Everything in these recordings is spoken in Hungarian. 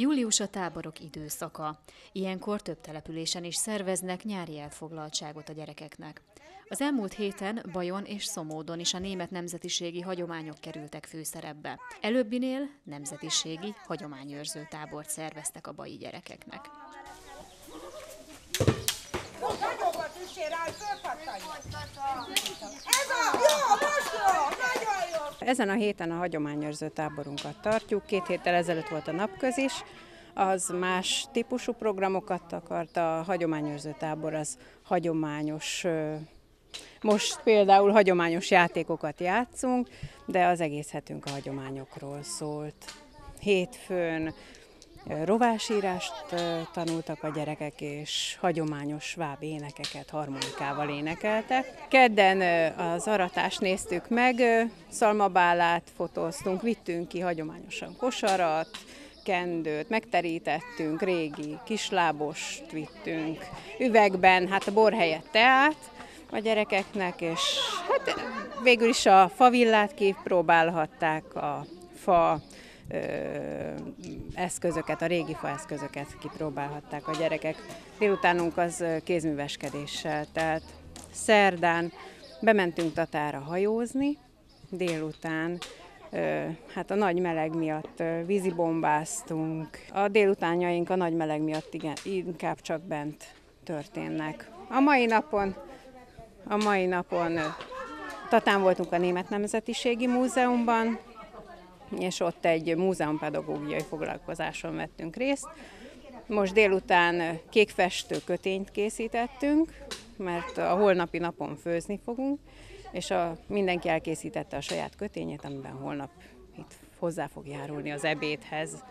Július a táborok időszaka. Ilyenkor több településen is szerveznek nyári elfoglaltságot a gyerekeknek. Az elmúlt héten Bajon és Szomódon is a német nemzetiségi hagyományok kerültek főszerepbe. Előbbinél nemzetiségi hagyományőrző tábort szerveztek a bai gyerekeknek. Ezen a héten a hagyományőrző táborunkat tartjuk. Két héttel ezelőtt volt a napközis, az más típusú programokat akart, a hagyományőrző tábor az hagyományos most például hagyományos játékokat játszunk, de az egész hetünk a hagyományokról szólt. Hétfőn rovásírást tanultak a gyerekek, és hagyományos sváb énekeket harmonikával énekeltek. Kedden az aratást néztük meg, szalmabálát fotóztunk, vittünk ki hagyományosan kosarat, kendőt, megterítettünk, régi kislábost vittünk, üvegben, hát a bor helyett teát a gyerekeknek, és hát végül is a favillát kipróbálhatták, a fa eszközöket, a régi fa eszközöket kipróbálhatták a gyerekek. Délutánunk az kézműveskedéssel, tehát szerdán bementünk Tatára hajózni, délután hát a nagy meleg miatt vízibombáztunk. A délutánjaink a nagy meleg miatt igen, inkább csak bent történnek. A mai napon, a mai napon Tatán voltunk a Német Nemzetiségi Múzeumban, és ott egy múzeumpedagógiai foglalkozáson vettünk részt. Most délután kékfestő kötényt készítettünk, mert a holnapi napon főzni fogunk, és a, mindenki elkészítette a saját kötényét, amiben holnap itt hozzá fog járulni az ebédhez,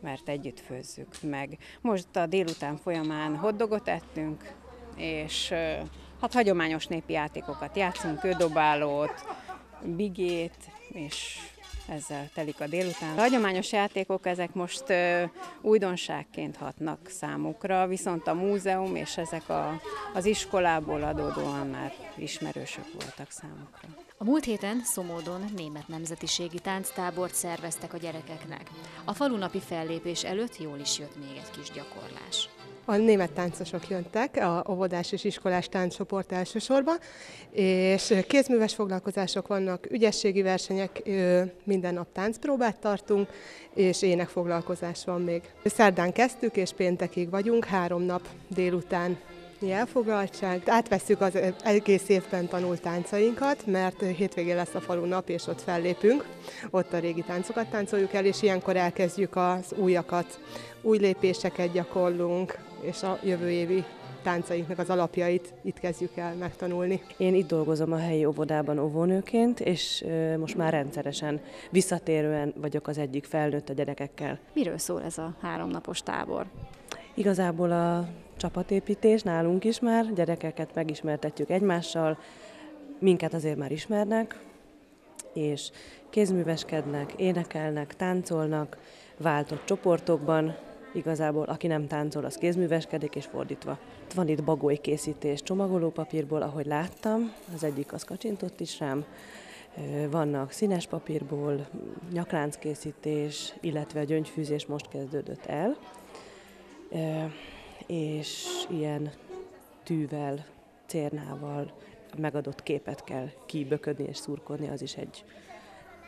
mert együtt főzzük meg. Most a délután folyamán hoddogot ettünk, és hát hagyományos népi játékokat játszunk, kődobálót, bigét, és ezzel telik a délután. A hagyományos játékok ezek most újdonságként hatnak számukra, viszont a múzeum és ezek a, az iskolából adódóan már ismerősök voltak számukra. A múlt héten Szomódon német nemzetiségi tánctábort szerveztek a gyerekeknek. A falunapi fellépés előtt jól is jött még egy kis gyakorlás a német táncosok jöttek, a óvodás és iskolás tánccsoport elsősorban, és kézműves foglalkozások vannak, ügyességi versenyek, minden nap táncpróbát tartunk, és énekfoglalkozás van még. Szerdán kezdtük, és péntekig vagyunk, három nap délután elfoglaltság. Átveszük az egész évben tanult táncainkat, mert hétvégén lesz a falu nap, és ott fellépünk. Ott a régi táncokat táncoljuk el, és ilyenkor elkezdjük az újakat. Új lépéseket gyakorlunk, és a jövő évi táncainknak az alapjait itt kezdjük el megtanulni. Én itt dolgozom a helyi óvodában óvónőként, és most már rendszeresen visszatérően vagyok az egyik felnőtt a gyerekekkel. Miről szól ez a háromnapos tábor? Igazából a csapatépítés nálunk is már, gyerekeket megismertetjük egymással, minket azért már ismernek, és kézműveskednek, énekelnek, táncolnak, váltott csoportokban, Igazából aki nem táncol, az kézműveskedik, és fordítva. Van itt bagoly készítés csomagolópapírból, ahogy láttam, az egyik az kacsintott is rám. Vannak színes papírból, nyaklánc-készítés, illetve a gyöngyfűzés most kezdődött el. És ilyen tűvel, cérnával megadott képet kell kiböködni és szurkodni, az is egy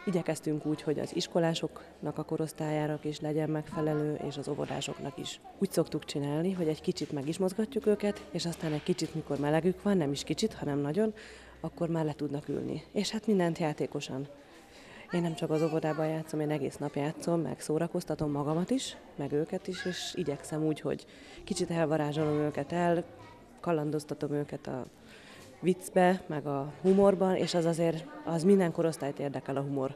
Igyekeztünk úgy, hogy az iskolásoknak a korosztályára is legyen megfelelő, és az óvodásoknak is. Úgy szoktuk csinálni, hogy egy kicsit meg is mozgatjuk őket, és aztán egy kicsit, mikor melegük van, nem is kicsit, hanem nagyon, akkor már le tudnak ülni. És hát mindent játékosan. Én nem csak az óvodában játszom, én egész nap játszom, meg szórakoztatom magamat is, meg őket is, és igyekszem úgy, hogy kicsit elvarázsolom őket el, kalandoztatom őket a viccbe, meg a humorban, és az azért, az minden korosztályt érdekel a humor.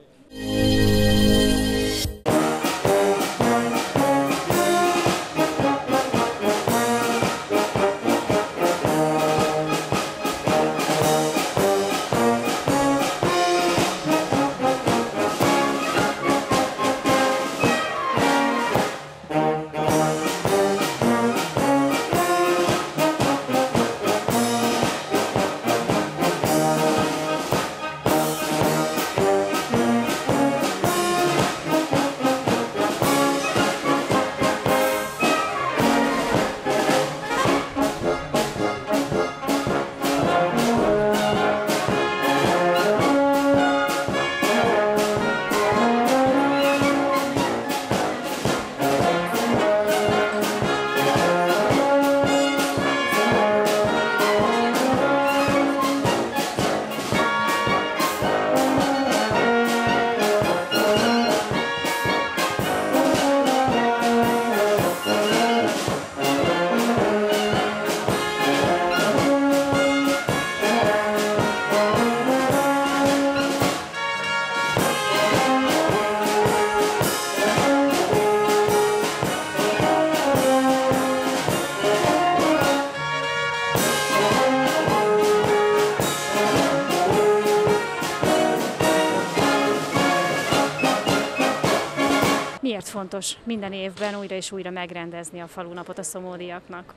Fontos minden évben újra és újra megrendezni a falunapot a szomódiaknak?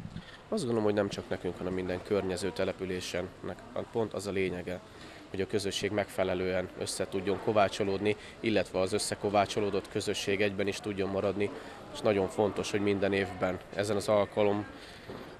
Azt gondolom, hogy nem csak nekünk, hanem minden környező településennek pont az a lényege, hogy a közösség megfelelően össze tudjon kovácsolódni, illetve az összekovácsolódott közösség egyben is tudjon maradni, és nagyon fontos, hogy minden évben ezen az alkalom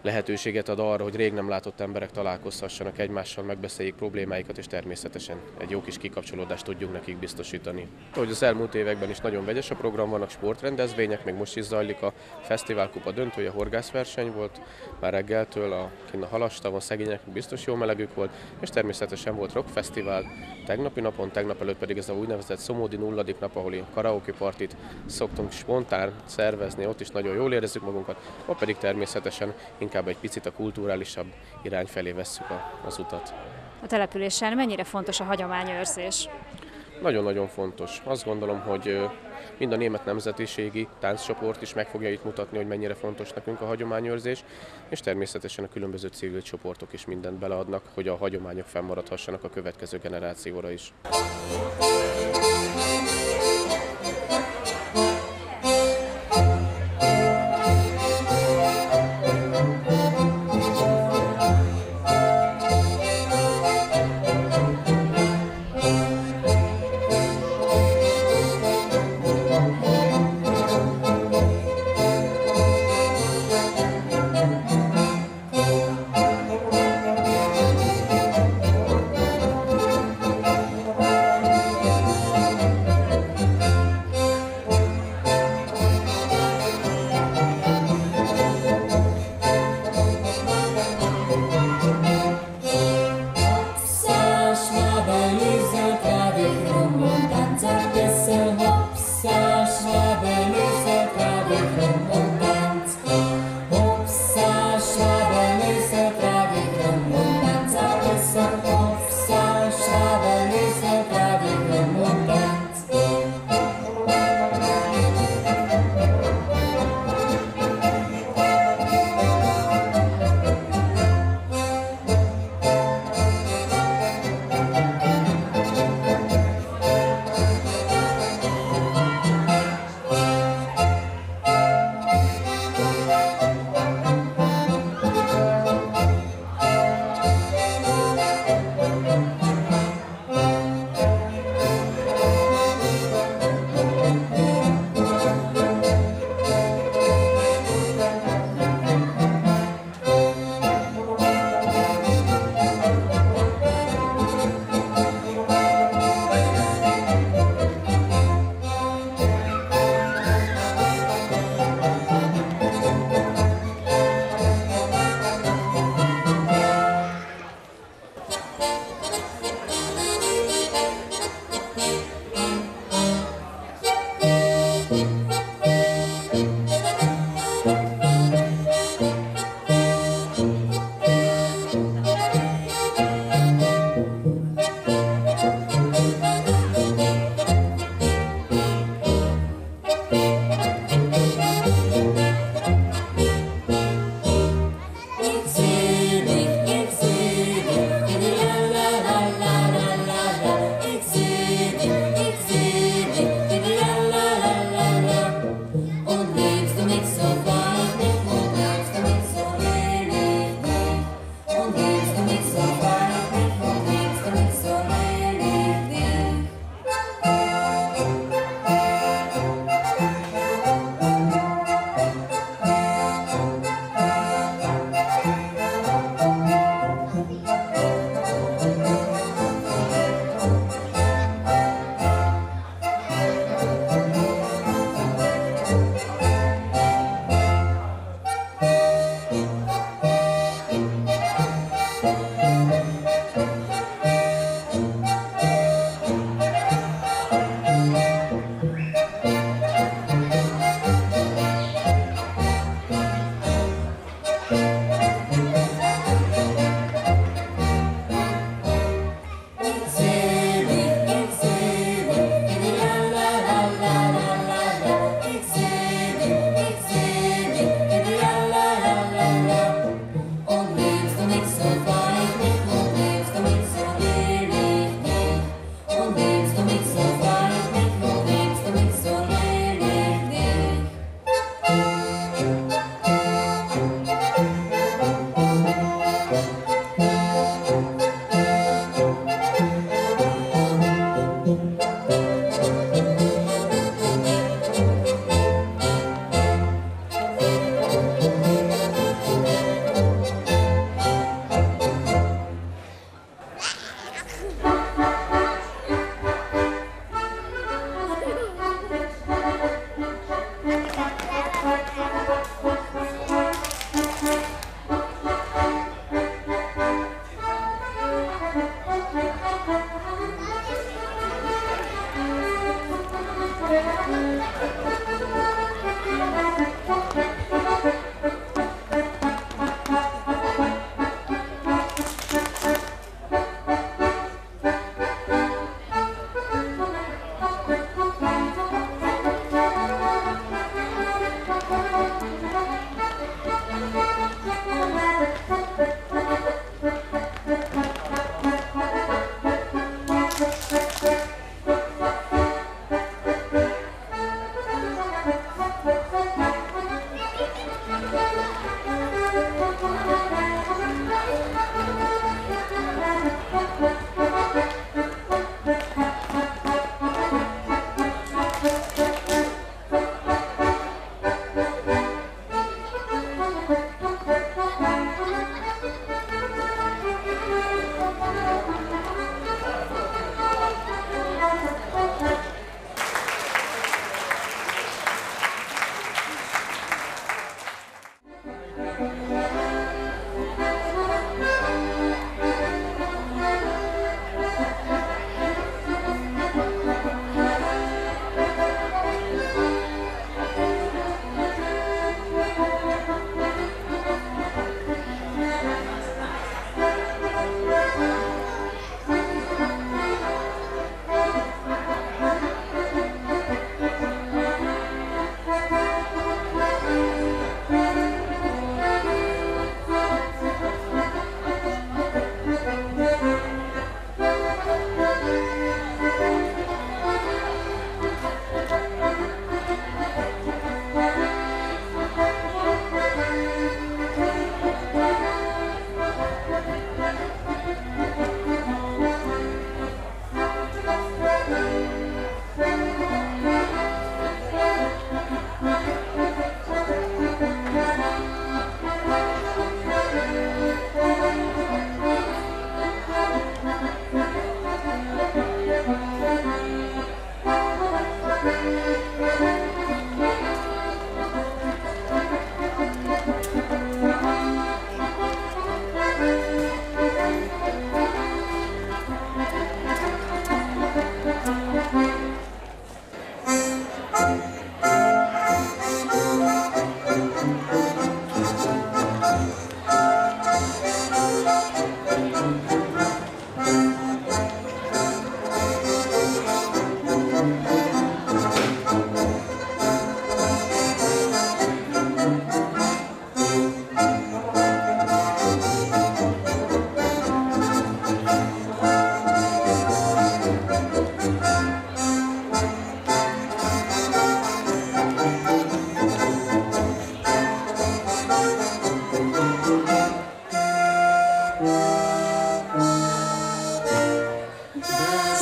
lehetőséget ad arra, hogy rég nem látott emberek találkozhassanak egymással, megbeszéljék problémáikat, és természetesen egy jó kis kikapcsolódást tudjunk nekik biztosítani. Ahogy az elmúlt években is nagyon vegyes a program, vannak sportrendezvények, még most is zajlik a Fesztiválkupa döntője, horgászverseny volt, már reggeltől a, kint a halastavon szegények biztos jó melegük volt, és természetesen volt rockfesztivál tegnapi napon, tegnap előtt pedig ez a úgynevezett Szomódi nulladik nap, ahol karaoke partit szoktunk spontán szervezni, ott is nagyon jól érezzük magunkat, ott pedig természetesen inkább egy picit a kulturálisabb irány felé vesszük az utat. A településen mennyire fontos a hagyományőrzés? Nagyon-nagyon fontos. Azt gondolom, hogy mind a német nemzetiségi tánccsoport is meg fogja itt mutatni, hogy mennyire fontos nekünk a hagyományőrzés, és természetesen a különböző civil csoportok is mindent beleadnak, hogy a hagyományok fennmaradhassanak a következő generációra is.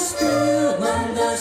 styrman, där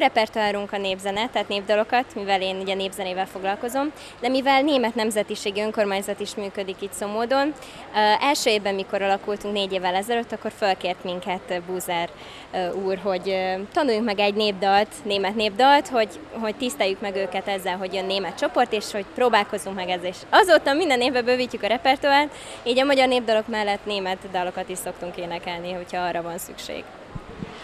repertoárunk a népzene, tehát népdalokat, mivel én ugye népzenével foglalkozom, de mivel német nemzetiségi önkormányzat is működik itt Szomódon, uh, első évben, mikor alakultunk négy évvel ezelőtt, akkor fölkért minket Búzer uh, úr, hogy tanuljunk meg egy népdalt, német népdalt, hogy, hogy tiszteljük meg őket ezzel, hogy jön német csoport, és hogy próbálkozunk meg ezzel. És azóta minden évben bővítjük a repertoárt, így a magyar népdalok mellett német dalokat is szoktunk énekelni, hogyha arra van szükség.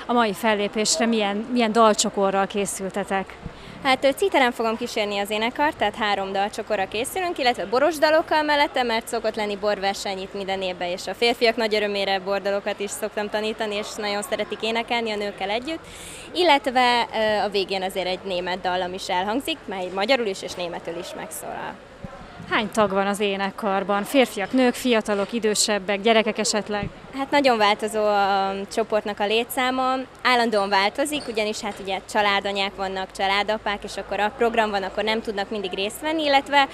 A mai fellépésre milyen, milyen dalcsokorral készültetek? Hát citeren fogom kísérni az énekart, tehát három dalcsokorra készülünk, illetve boros dalokkal mellette, mert szokott lenni borverseny itt minden évben, és a férfiak nagy örömére bordalokat is szoktam tanítani, és nagyon szeretik énekelni a nőkkel együtt. Illetve a végén azért egy német dallam is elhangzik, mely magyarul is és németül is megszólal. Hány tag van az énekkarban? Férfiak, nők, fiatalok, idősebbek, gyerekek esetleg? Hát nagyon változó a csoportnak a létszáma, állandóan változik, ugyanis hát ugye családanyák vannak, családapák, és akkor a program van, akkor nem tudnak mindig részt venni, illetve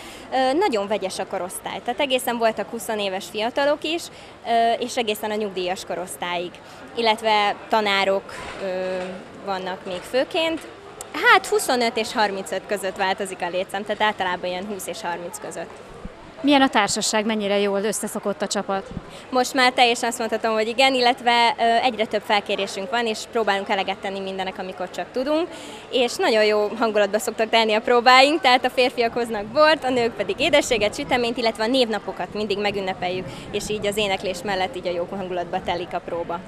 nagyon vegyes a korosztály. Tehát egészen voltak 20 éves fiatalok is, és egészen a nyugdíjas korosztályig. Illetve tanárok vannak még főként, Hát 25 és 35 között változik a létszám, tehát általában ilyen 20 és 30 között. Milyen a társaság, mennyire jól összeszokott a csapat? Most már teljesen azt mondhatom, hogy igen, illetve egyre több felkérésünk van, és próbálunk eleget tenni mindenek, amikor csak tudunk, és nagyon jó hangulatba szoktak tenni a próbáink, tehát a férfiak hoznak bort, a nők pedig édességet, süteményt, illetve a névnapokat mindig megünnepeljük, és így az éneklés mellett így a jó hangulatba telik a próba.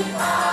you are.